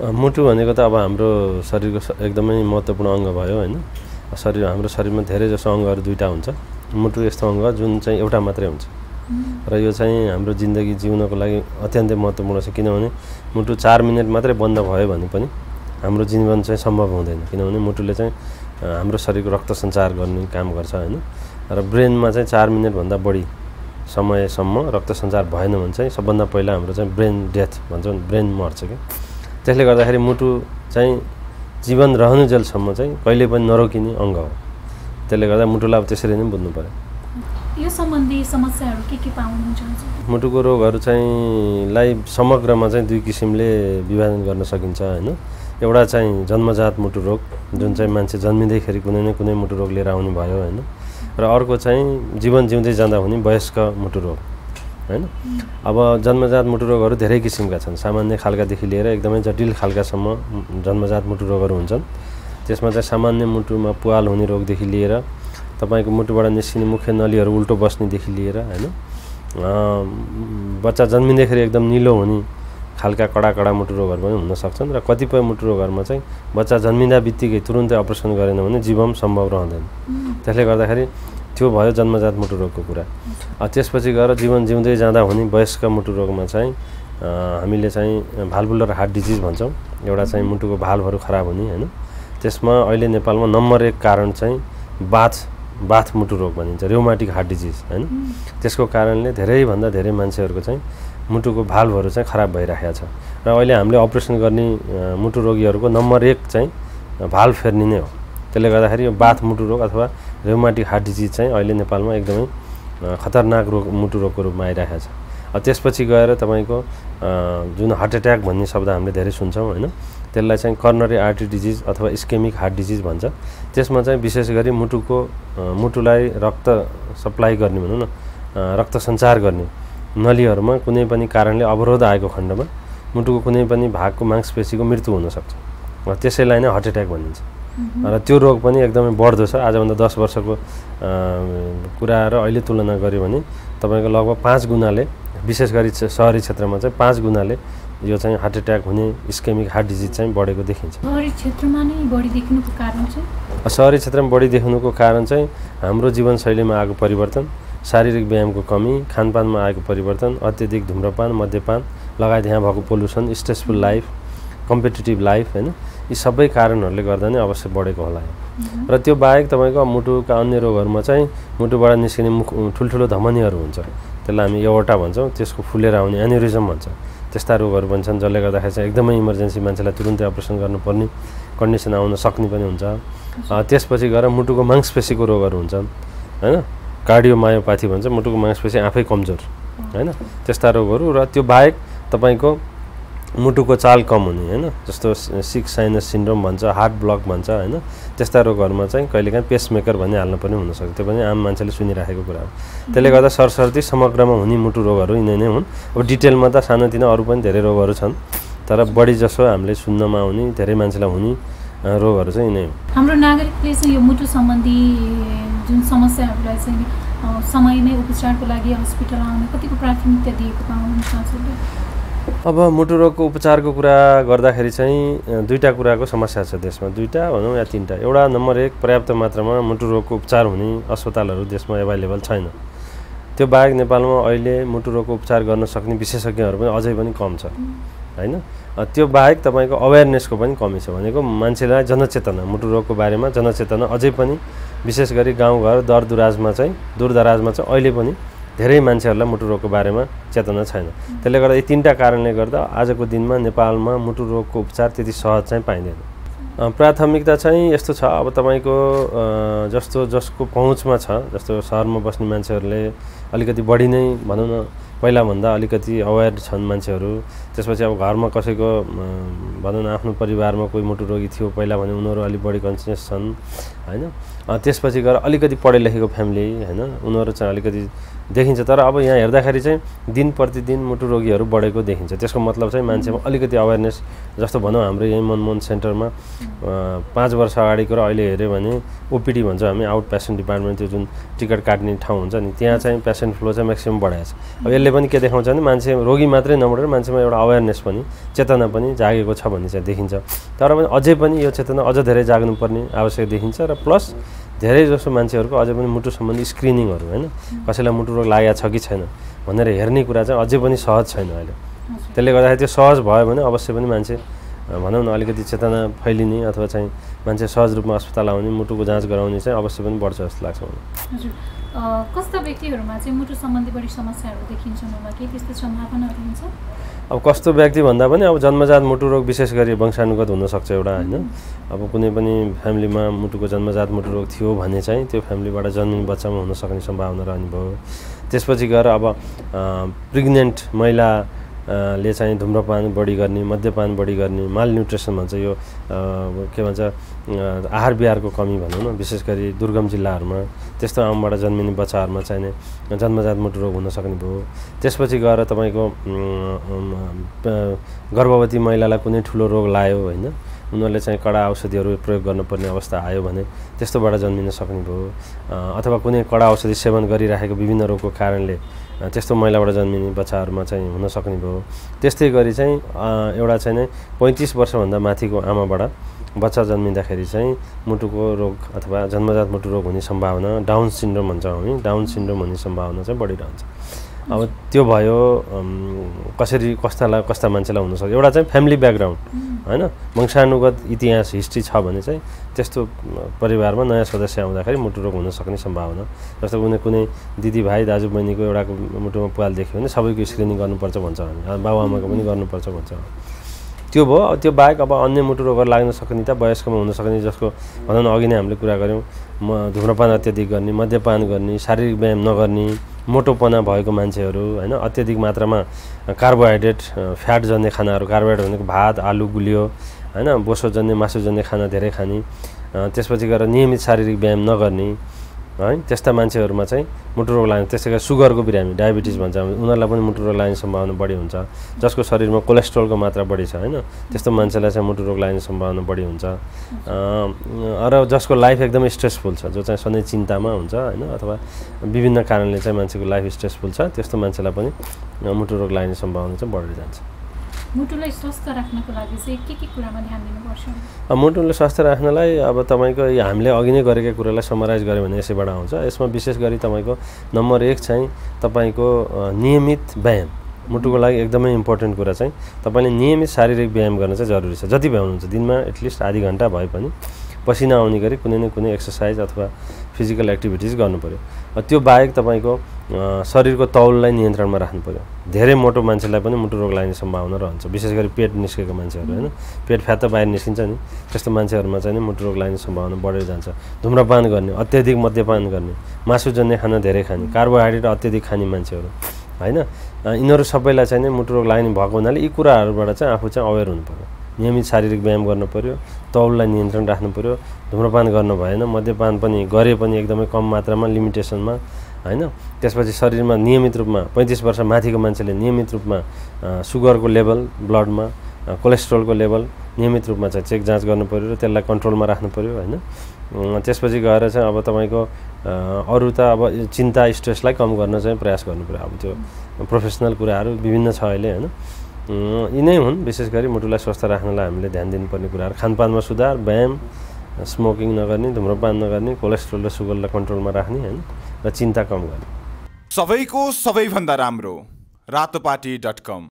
मुटु भनेको त अब हाम्रो शरीरको एकदमै महत्त्वपूर्ण अङ्ग भयो होइन? शरीर हाम्रो शरीरमा धेरै जसो अङ्गहरू दुइटा हुन्छ। मुटु यस्तो अङ्ग जुन चाहिँ एउटा मात्रै हुन्छ। र यो चाहिँ हाम्रो जिन्दगी जिउनको लागि अत्यन्तै महत्त्वपूर्ण छ किनभने मुटु चार मिनट मात्रै बन्द भयो भने पनि हाम्रो जीवन चाहिँ सम्भव हुँदैन। किनभने मुटुले चाहिँ हाम्रो शरीरको रक्त सञ्चार गर्ने काम गर्छ होइन? र ब्रेनमा चाहिँ चार मिनटभन्दा बढी समयसम्म रक्त सञ्चार भएन भने चाहिँ सबभन्दा पहिला हाम्रो चाहिँ ब्रेन डेथ भन्छ। ब्रेन मर्छ क्या। त्यसले गर्दाखेरि मुटु चाहिँ जीवन रहनुजेलसम्म चाहिँ कहिले पनि नरोकिने अङ्ग हो। त्यसले गर्दा मुटुलाई अब त्यसरी नै बुझ्नु पऱ्यो। यो सम्बन्धी समस्याहरू के के पाउनुहुन्छ मुटुको रोगहरू चाहिँ लाई समग्रमा चाहिँ दुई किसिमले विभाजन गर्न सकिन्छ होइन? एउटा चाहिँ जन्मजात मुटु रोग जुन चाहिँ मान्छे जन्मिँदैखेरि कुनै न कुनै मुटु रोग लिएर आउने भयो होइन? र अर्को चाहिँ जीवन जिउँदै जाँदा हुने वयस्क मुटु रोग। होइन? अब जन्मजात मुटु रोगहरू धेरै किसिमका छन्। सामान्य खालकादेखि लिएर एकदमै जटिल खालकासम्म जन्मजात मुटु रोगहरू हुन्छन्। त्यसमा चाहिँ सामान्य मुटुमा पुवाल हुने रोगदेखि लिएर तपाईँको मुटुबाट निस्किने मुख्य नलीहरू उल्टो बस्नेदेखि लिएर होइन बच्चा जन्मिँदाखेरि एकदम निलो हुने खालका कडा कडा मुटु रोगहरू पनि हुन सक्छन् र कतिपय मुटु रोगहरूमा चाहिँ बच्चा जन्मिँदा बित्तिकै तुरुन्तै अपरेसन गरेन भने जीवन सम्भव रहँदैन। त्यसले गर्दाखेरि त्यो भयो जन्मजात मुटु रोगको कुरा। त्यसपछि गएर जीवन जिउँदै जाँदा हुने वयस्क मुटु रोगमा चाहिँ हामीले चाहिँ भालबुलर हार्ट डिजिज भन्छौँ। एउटा चाहिँ मुटुको भालहरू खराब हुने होइन? त्यसमा अहिले नेपालमा नम्बर एक कारण चाहिँ बाथ बाथ मुटु रोग भनिन्छ रेउमाटिक हार्ट डिजिज होइन? त्यसको कारणले धेरैभन्दा धेरै मान्छेहरूको चाहिँ मुटुको भाल्भहरू चाहिँ खराब भइरहेको छ। र अहिले हामीले अपरेसन गर्ने मुटु रोगीहरूको नम्बर एक चाहिँ भाल फेर्ने नै हो। त्यसले गर्दाखेरि यो बाथ मुटु रोग अथवा रेउमाटिक हार्ट डिजिज चाहिँ अहिले नेपालमा एकदमै खतरनाक रोग मुटु रोगको रूपमा आइरहेको छ। त्यसपछि गएर तपाईँको जुन हार्ट एट्याक भन्ने शब्द हामीले धेरै सुन्छौँ होइन? त्यसलाई चाहिँ कर्नरी आर्टी डिजिज अथवा स्केमिक हार्ट डिजिज भन्छ। त्यसमा चाहिँ विशेष गरी मुटुको मुटुलाई रक्त सप्लाई गर्ने भनौँ न रक्त सञ्चार गर्ने नलीहरूमा कुनै पनि कारणले अवरोध आएको खण्डमा मुटुको कुनै पनि भागको मांसपेशीको मृत्यु हुनसक्छ त्यसैलाई नै हार्ट एट्याक भनिन्छ। र त्यो रोग पनि एकदमै बढ्दो छ। आजभन्दा दस वर्षको कुरा र अहिले तुलना गऱ्यो भने तपाईँको लगभग पाँच गुणाले विशेष गरी सहरी क्षेत्रमा चाहिँ पाँच गुणाले यो चाहिँ हार्ट एट्याक हुने स्केमिक हार्ट डिजिज चाहिँ बढेको देखिन्छ। सहरी क्षेत्रमा नै बढी देखिनुको कारण चाहिँ? सहरी क्षेत्रमा बढी देखिनुको कारण चाहिँ हाम्रो जीवनशैलीमा आएको परिवर्तन शारीरिक व्यायामको कमी खानपानमा आएको परिवर्तन अत्यधिक धुम्रपान मद्यपान लगायत यहाँ भएको pollution stressful life competitive life होइन? यी सबै कारणहरूले गर्दा नै अवश्य बढेको होला र त्यो बाहेक तपाईँको मुटुका अन्य रोगहरूमा चाहिँ मुटुबाट निस्किने मुख ठुल्ठुलो धमनीहरू हुन्छ। त्यसलाई हामी एउटा भन्छौँ त्यसको फुलेर आउने एन्युरिजम भन्छ। त्यस्ता रोगहरू पनि छन् जसले गर्दाखेरि चाहिँ एकदमै इमर्जेन्सी मान्छेलाई तुरुन्तै अपरेसन गर्नुपर्ने कन्डिसन आउन सक्ने पनि हुन्छ। त्यसपछि गएर मुटुको मांसपेसीको रोगहरू हुन्छन् होइन? कार्डियोमायोपाथी भन्छ मुटुको मांसपेसी आफै कमजोर। होइन? त्यस्ता रोगहरू र त्यो बाहेक तपाईँको मुटुको चाल कम हुने होइन? जस्तो सिक्स साइनस सिन्ड्रोम भन्छ हार्ट ब्लक भन्छ होइन? त्यस्ता रोगहरूमा चाहिँ कहिलेकाहीँ पेसमेकर भन्ने हाल्नु पनि हुनसक्छ त्यो पनि आम मान्छेले सुनिराखेको कुरा हो। त्यसले गर्दा सरसर्ती समग्रमा हुने मुटु रोगहरू यिनै नै हुन्। अब डिटेलमा त सानोतिनो अरू पनि धेरै रोगहरू छन् तर बढी जसो हामीले सुन्नमा आउने धेरै मान्छेलाई हुने रोगहरू चाहिँ यिनै हो हाम्रो नागरिकले चाहिँ यो मुटु सम्बन्धी जुन समस्याहरूलाई चाहिँ समयमै उपचारको लागि हस्पिटल आउने कतिको प्राथमिकता दिएको पाउनुहुन्छ अब मुटु रोगको उपचारको कुरा गर्दाखेरि चाहिँ दुईवटा कुराको समस्या छ देशमा। दुईवटा भनौँ या तिनवटा एउटा नम्बर एक पर्याप्त मात्रामा मुटु रोगको उपचार हुने अस्पतालहरू देशमा एभाइलेबल छैन। त्यो बाहेक नेपालमा अहिले मुटु रोगको उपचार गर्न सक्ने विशेषज्ञहरू पनि अझै पनि कम छ। होइन? त्यो बाहेक तपाईँको अवेरनेसको पनि कमी छ भनेको मान्छेलाई जनचेतना मुटु रोगको बारेमा जनचेतना अझै पनि। विशेष गरी गाउँघर दर दुराजमा चाहिँ दूरदराजमा चाहिँ अहिले पनि धेरै मान्छेहरूलाई मुटु रोगको बारेमा चेतना छैन। त्यसले गर्दा यी तिनवटा कारणले गर्दा आजको दिनमा नेपालमा मुटु रोगको उपचार त्यति सहज चाहिँ पाइँदैन। प्राथमिकता चाहिँ यस्तो छ अब तपाईँको जस्तो जसको पहुँचमा छ जस्तो सहरमा बस्ने मान्छेहरूले अलिकति बढी नै भनौँ न पहिलाभन्दा अलिकति अवेर छन् मान्छेहरू। त्यसपछि अब घरमा कसैको भनौँ न आफ्नो परिवारमा कोही मुटु रोगी थियो पहिला भने उनीहरू अलिक बढी कन्सियस छन् होइन? त्यसपछि गएर अलिकति पढे लेखेको फ्यामिली होइन? उनीहरू चाहिँ अलिकति देखिन्छ। तर अब यहाँ हेर्दाखेरि चाहिँ दिन प्रतिदिन मुटु रोगीहरू बढेको देखिन्छ। त्यसको मतलब चाहिँ मान्छेमा अलिकति अवेरनेस जस्तो भनौँ हाम्रो यहीँ मनमोहन सेन्टरमा पाँच वर्ष अगाडिको र अहिले हेऱ्यो भने ओपिडी भन्छ हामी आउट पेसेन्ट डिपार्टमेन्ट त्यो जुन टिकट काट्ने ठाउँ हुन्छ नि त्यहाँ चाहिँ पेसेन्ट फ्लो चाहिँ म्याक्सिमम् बढाएको छ। अब यसले पनि के देखाउँछ भने मान्छे रोगी मात्रै नबढेर मान्छेमा एउटा अवेरनेस पनि चेतना पनि जागेको छ भन्ने चाहिँ देखिन्छ। तर पनि अझै पनि यो चेतना अझ धेरै जाग्नुपर्ने आवश्यक देखिन्छ र प्लस धेरै जसो मान्छेहरूको अझै पनि मुटु सम्बन्धी स्क्रिनिङहरू होइन? कसैलाई मुटु रोग लागेको छ कि छैन भनेर हेर्ने कुरा चाहिँ अझै पनि सहज छैन अहिले। त्यसले गर्दाखेरि त्यो सहज भयो भने अवश्य पनि मान्छे भनौँ न अलिकति चेतना फैलिने अथवा चाहिँ मान्छे सहज रूपमा अस्पताल आउने मुटुको जाँच गराउने चाहिँ अवश्य पनि बढ्छ जस्तो लाग्छ मलाई। कस्ता व्यक्तिहरूमा चाहिँ मुटु सम्बन्धी बढी समस्याहरू देखिन्छन् होला के त्यस्तो सम्भावनाहरू हुन्छ? अब कस्तो व्यक्ति भन्दा पनि अब जन्मजात मुटु रोग विशेष गरी वंशानुगत हुनसक्छ एउटा होइन? अब कुनै पनि फ्यामिलीमा मुटुको जन्मजात मुटु रोग थियो भने चाहिँ त्यो फ्यामिलीबाट जन्मिने बच्चामा हुन सक्ने सम्भावना रहने भयो। त्यसपछि गएर अब प्रेग्नेन्ट महिला ले चाहिँ धुम्रपान बढी गर्ने मद्यपान बढी गर्ने माल न्युट्रिसन भन्छ यो के भन्छ आहार विहारको कमी भनौँ न विशेष गरी दुर्गम जिल्लाहरूमा त्यस्तो आमबाट जन्मिने बच्चाहरूमा चाहिने जन्मजात मुटु रोग हुन सक्ने भयो। त्यसपछि गएर तपाईँको गर्भवती महिलालाई कुनै ठुलो रोग लायो होइन उनीहरूले चाहिँ कडा औषधिहरू प्रयोग गर्नुपर्ने अवस्था आयो भने त्यस्तोबाट जन्मिन सक्ने भयो। अथवा कुनै कडा औषधि सेवन गरिराखेको विभिन्न रोगको कारणले त्यस्तो महिलाबाट जन्मिने बच्चाहरूमा चाहिँ हुन सक्ने भयो। त्यस्तै गरी चाहिँ एउटा चाहिँ पैँतिस वर्षभन्दा माथिको आमाबाट बच्चा जन्मिँदाखेरि चाहिँ मुटुको रोग अथवा जन्मजात मुटु रोग हुने सम्भावना डाउन सिन्ड्रोम भन्छौँ हामी। डाउन सिन्ड्रोम हुने सम्भावना चाहिँ बढिरहन्छ। अब त्यो भयो कसरी कस्तालाई कस्ता मान्छेलाई हुनसक्छ एउटा चाहिँ फ्यामिली ब्याकग्राउन्ड होइन? वंशानुगत इतिहास हिस्ट्री छ भने चाहिँ त्यस्तो परिवारमा नयाँ सदस्य आउँदाखेरि मुटु रोग हुन सक्ने सम्भावना। जस्तो कुनै कुनै दिदीभाइ दाजुबहिनीको एउटाको मुटुमा पाल देख्यो भने सबैको स्क्रिनिङ गर्नुपर्छ भन्छ हामी बाबुआमाको पनि गर्नुपर्छ भन्छ त्यो भयो। अब त्यो बाहेक अब अन्य मुटु रोगहरू लाग्न सक्ने त वयस्कमा हुन सक्ने जसको भनौँ न अघि नै हामीले कुरा गऱ्यौँ। म धुम्रपान अत्याधिक गर्ने मद्यपान गर्ने शारीरिक व्यायाम नगर्ने मोटोपना भएको मान्छेहरू होइन अत्याधिक मात्रामा कार्बोहाइड्रेट फ्याट जन्ने खानाहरू कार्बोहाइड्रेट भनेको भात आलु गुलियो होइन बोसोजन्य मासुजन्य खाना धेरै खाने। त्यसपछि गएर नियमित शारीरिक व्यायाम नगर्ने। है। त्यस्ता मान्छेहरूमा चाहिँ मुटु रोग लाग्ने त्यसै गरी सुगरको बिरामी डायबिटिज भन्छ। उनीहरूलाई पनि मुटु रोग लाग्ने सम्भावना बढी हुन्छ। जसको शरीरमा कोलेस्ट्रोलको मात्रा बढी छ होइन? त्यस्तो मान्छेलाई चाहिँ मुटु रोग लाग्ने सम्भावना बढी हुन्छ। र जसको लाइफ एकदमै स्ट्रेसफुल छ जो चाहिँ सधैँ चिन्तामा हुन्छ होइन? अथवा विभिन्न कारणले चाहिँ मान्छेको लाइफ स्ट्रेसफुल छ त्यस्तो मान्छेलाई पनि मुटु रोग लाग्ने सम्भावना चाहिँ बढेर जान्छ। मुटुलाई स्वस्थ राख्नको लागि चाहिँ के के कुरामा ध्यान दिनुपर्छ? अब मुटुले स्वास्थ्य राख्नलाई अब तपाईँको हामीले अघि नै गरेका कुरालाई समराइज गऱ्यो भने यसैबाट आउँछ। यसमा विशेष गरी तपाईँको नम्बर एक चाहिँ तपाईँको नियमित व्यायाम। मुटुको लागि एकदमै इम्पोर्टेन्ट कुरा चाहिँ तपाईँले नियमित शारीरिक व्यायाम गर्न चाहिँ जरुरी छ। जति भ्याउनुहुन्छ दिनमा एटलिस्ट आधी घन्टा भए पनि पसिना आउने गरी कुनै न कुनै एक्सर्साइज अथवा फिजिकल एक्टिभिटिज गर्नु पऱ्यो अ, त्यो बाहेक तपाईँको शरीरको तौललाई नियन्त्रणमा राख्नु पऱ्यो धेरै मोटो मान्छेलाई पनि मुटु रोग लाग्ने सम्भावना रहन्छ। विशेष गरी पेट निस्केको मान्छेहरू होइन? पेट फ्याट त बाहिर निस्किन्छ नि त्यस्तो मान्छेहरूमा चाहिँ मुटु रोग लाग्ने सम्भावना बढेर जान्छ। धुम्रपान गर्ने अत्याधिक मद्यपान गर्ने मासुजन्य खाना धेरै खाने कार्बोहाइड्रेट अत्याधिक खाने मान्छेहरू होइन? यिनीहरू सबैलाई चाहिँ मुटु रोग लाग्ने भएको हुनाले यी कुराहरूबाट चाहिँ आफू चाहिँ अवेर हुनु पऱ्यो नियमित शारीरिक व्यायाम गर्नु पऱ्यो तौललाई नियन्त्रण राख्नु पऱ्यो धुम्रपान गर्नु भएन मद्यपान पनि गरे पनि एकदमै कम मात्रामा लिमिटेसनमा होइन? त्यसपछि शरीरमा नियमित रूपमा पैँतिस वर्ष माथिको मान्छेले नियमित रूपमा सुगरको लेभल ब्लडमा कोलेस्ट्रोलको लेभल नियमित रूपमा चाहिँ चेक जाँच पऱ्यो र त्यसलाई कन्ट्रोलमा राख्नु पऱ्यो होइन? त्यसपछि गएर चाहिँ अब तपाईँको अरू त अब चिन्ता स्ट्रेसलाई कम गर्न चाहिँ प्रयास गर्नु पऱ्यो अब त्यो प्रोफेसनल कुराहरू विभिन्न छ अहिले होइन? यी नै हुन्। विशेष गरी मुटुलाई स्वस्थ राख्नलाई हामीले ध्यान दिनुपर्ने कुराहरू। खानपानमा सुधार व्यायाम स्मोकिङ नगर्ने धुम्रपान नगर्ने कोलेस्ट्रोल र सुगरलाई कन्ट्रोलमा राख्ने होइन र चिन्ता कम गर्ने। सबैको सबैभन्दा राम्रो। Ratopati dot com.